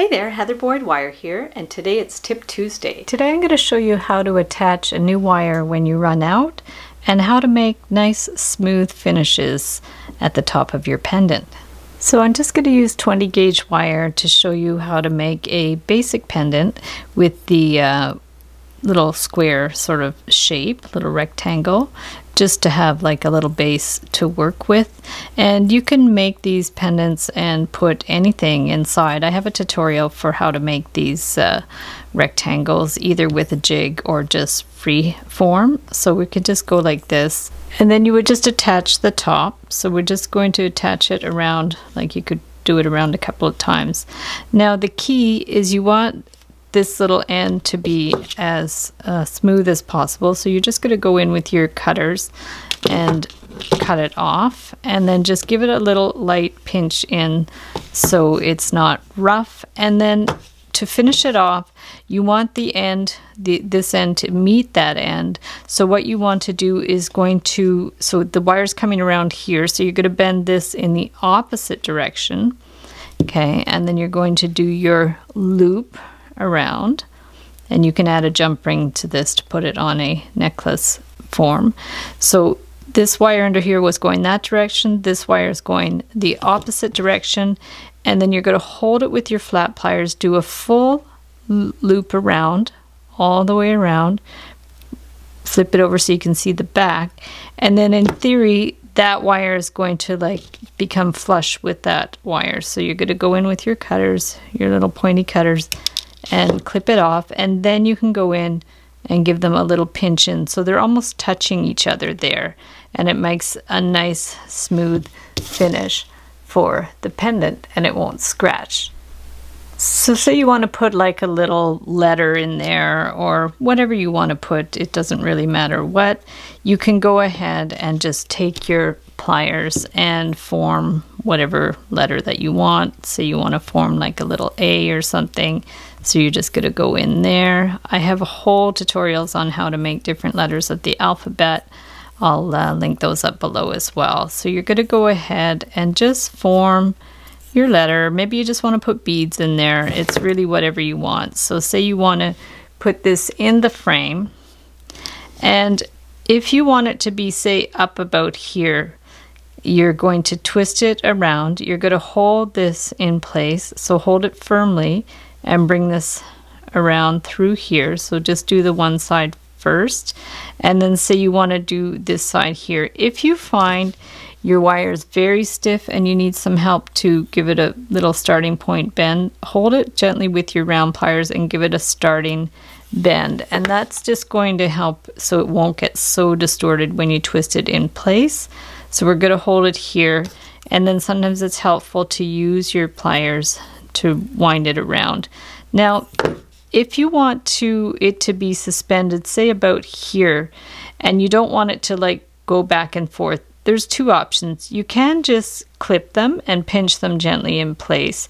Hey there, Heather Boyd Wire here, and today it's Tip Tuesday. Today I'm going to show you how to attach a new wire when you run out and how to make nice smooth finishes at the top of your pendant. So I'm just going to use 20 gauge wire to show you how to make a basic pendant with the uh, little square sort of shape, little rectangle, just to have like a little base to work with. And you can make these pendants and put anything inside. I have a tutorial for how to make these uh, rectangles either with a jig or just free form. So we could just go like this. And then you would just attach the top. So we're just going to attach it around like you could do it around a couple of times. Now the key is you want this little end to be as uh, smooth as possible. So you're just going to go in with your cutters and cut it off and then just give it a little light pinch in so it's not rough. And then to finish it off, you want the end, the, this end to meet that end. So what you want to do is going to, so the wire's coming around here, so you're going to bend this in the opposite direction. Okay, and then you're going to do your loop around. And you can add a jump ring to this to put it on a necklace form. So this wire under here was going that direction, this wire is going the opposite direction, and then you're going to hold it with your flat pliers, do a full loop around, all the way around, flip it over so you can see the back, and then in theory, that wire is going to like become flush with that wire. So you're going to go in with your cutters, your little pointy cutters, and clip it off and then you can go in and give them a little pinch in so they're almost touching each other there and it makes a nice smooth finish for the pendant and it won't scratch. So say you want to put like a little letter in there or whatever you want to put, it doesn't really matter what. You can go ahead and just take your pliers and form whatever letter that you want. Say you want to form like a little A or something. So you're just going to go in there. I have whole tutorials on how to make different letters of the alphabet. I'll uh, link those up below as well. So you're going to go ahead and just form your letter. Maybe you just want to put beads in there. It's really whatever you want. So say you want to put this in the frame. And if you want it to be, say, up about here, you're going to twist it around. You're going to hold this in place. So hold it firmly and bring this around through here. So just do the one side first and then say you want to do this side here. If you find your wire is very stiff and you need some help to give it a little starting point bend, hold it gently with your round pliers and give it a starting bend. And that's just going to help so it won't get so distorted when you twist it in place. So we're going to hold it here and then sometimes it's helpful to use your pliers to wind it around. Now, if you want to it to be suspended, say about here, and you don't want it to like go back and forth, there's two options. You can just clip them and pinch them gently in place.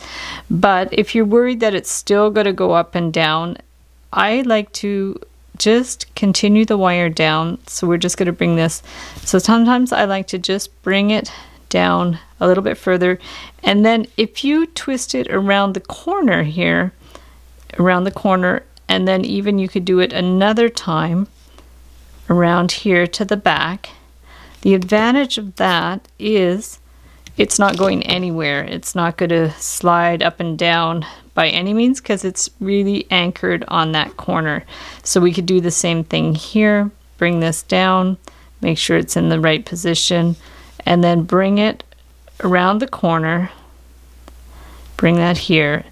But if you're worried that it's still going to go up and down, I like to just continue the wire down. So we're just going to bring this. So sometimes I like to just bring it down a little bit further. And then if you twist it around the corner here, around the corner, and then even you could do it another time around here to the back. The advantage of that is it's not going anywhere. It's not going to slide up and down by any means because it's really anchored on that corner. So we could do the same thing here. Bring this down, make sure it's in the right position, and then bring it around the corner. Bring that here.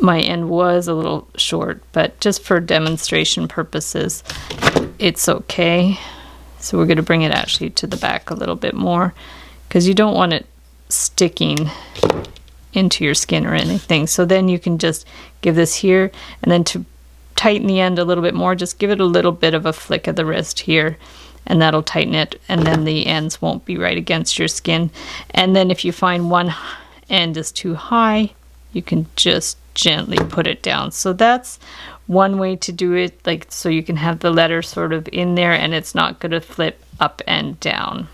My end was a little short, but just for demonstration purposes, it's okay. So we're going to bring it actually to the back a little bit more because you don't want it sticking into your skin or anything. So then you can just give this here and then to tighten the end a little bit more, just give it a little bit of a flick of the wrist here and that'll tighten it and then the ends won't be right against your skin. And then if you find one end is too high, you can just gently put it down. So that's one way to do it, like so you can have the letter sort of in there and it's not going to flip up and down.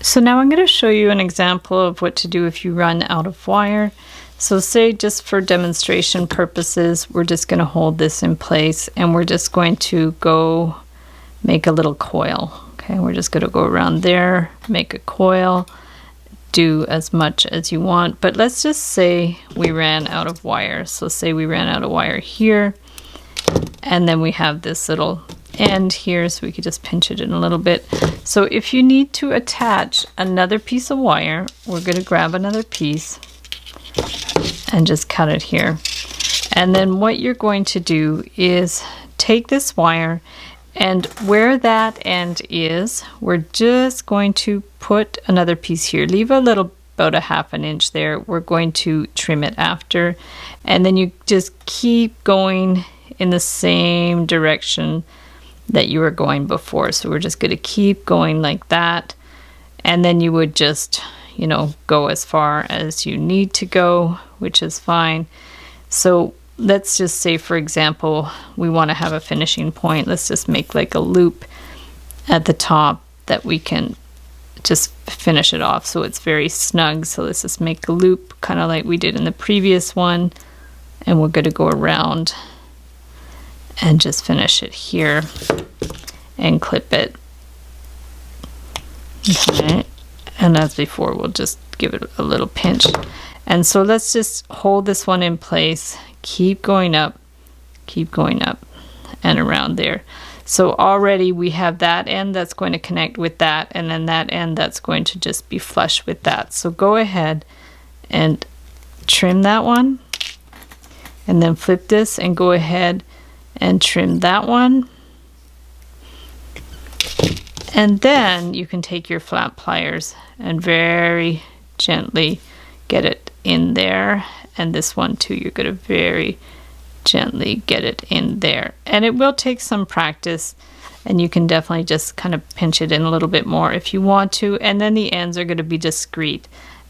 So now I'm going to show you an example of what to do if you run out of wire. So say just for demonstration purposes, we're just going to hold this in place and we're just going to go make a little coil. Okay, we're just going to go around there, make a coil, do as much as you want. But let's just say we ran out of wire. So say we ran out of wire here and then we have this little end here so we could just pinch it in a little bit. So if you need to attach another piece of wire, we're going to grab another piece and just cut it here. And then what you're going to do is take this wire and where that end is, we're just going to put another piece here. Leave a little, about a half an inch there. We're going to trim it after. And then you just keep going in the same direction that you were going before. So we're just going to keep going like that. And then you would just, you know, go as far as you need to go, which is fine. So let's just say, for example, we want to have a finishing point. Let's just make like a loop at the top that we can just finish it off so it's very snug. So let's just make a loop kind of like we did in the previous one. And we're going to go around and just finish it here and clip it. Okay. And as before, we'll just give it a little pinch. And so let's just hold this one in place, keep going up, keep going up and around there. So already we have that end that's going to connect with that and then that end that's going to just be flush with that. So go ahead and trim that one and then flip this and go ahead and trim that one. And then you can take your flat pliers and very gently get it in there. And this one too, you're going to very gently get it in there. And it will take some practice and you can definitely just kind of pinch it in a little bit more if you want to. And then the ends are going to be discreet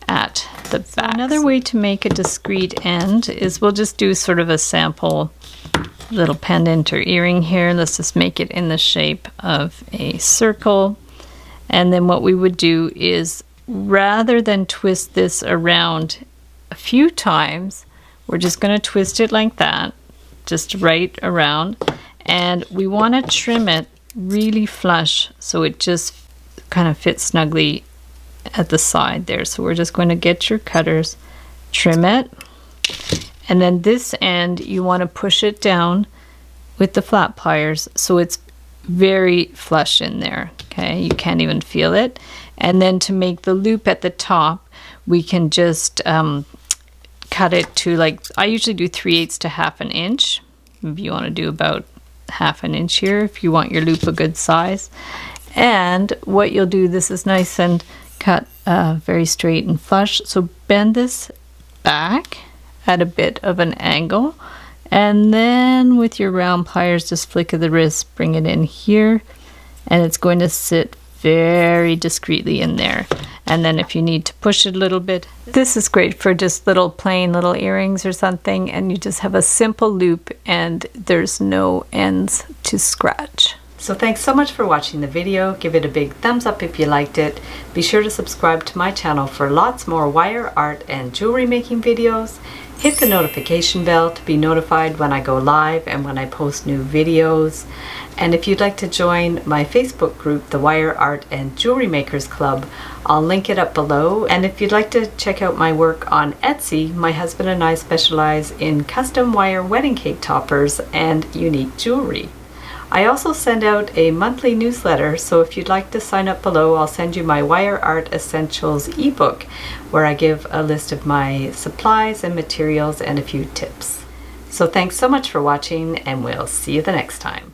at the back. Another way to make a discreet end is we'll just do sort of a sample little pendant or earring here. Let's just make it in the shape of a circle. And then what we would do is rather than twist this around a few times, we're just going to twist it like that, just right around. And we want to trim it really flush so it just kind of fits snugly at the side there. So we're just going to get your cutters, trim it, and then this end, you want to push it down with the flat pliers so it's very flush in there. Okay, you can't even feel it. And then to make the loop at the top, we can just um, cut it to like, I usually do 3 eighths to half an inch. If you want to do about half an inch here, if you want your loop a good size. And what you'll do, this is nice and cut uh, very straight and flush. So bend this back at a bit of an angle. And then with your round pliers, just flick of the wrist, bring it in here. And it's going to sit very discreetly in there. And then if you need to push it a little bit, this is great for just little plain little earrings or something. And you just have a simple loop and there's no ends to scratch. So thanks so much for watching the video. Give it a big thumbs up if you liked it. Be sure to subscribe to my channel for lots more wire art and jewelry making videos. Hit the notification bell to be notified when I go live and when I post new videos. And if you'd like to join my Facebook group, the Wire Art and Jewelry Makers Club, I'll link it up below. And if you'd like to check out my work on Etsy, my husband and I specialize in custom wire wedding cake toppers and unique jewelry. I also send out a monthly newsletter, so if you'd like to sign up below, I'll send you my Wire Art Essentials ebook, where I give a list of my supplies and materials and a few tips. So thanks so much for watching, and we'll see you the next time.